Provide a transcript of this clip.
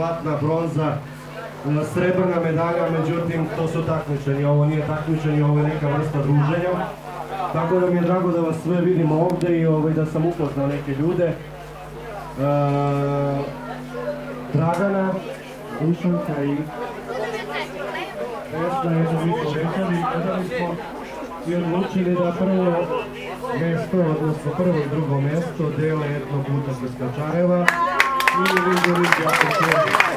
zlatna, bronza, e, srebrna medalja, međutim to su takmičenja, ovo nije takmičenje, ovo je neka vrsta druženja. Tako da mi je drago da vas sve vidimo ovdje i ovaj, da sam upoznao neke ljude. E, Dragana, Dušanka i Vesna je da mi povećali, gledali smo i odlučili da prvo mjesto, odnosno prvo i drugo mjesto dele etno puta iz Obrigado,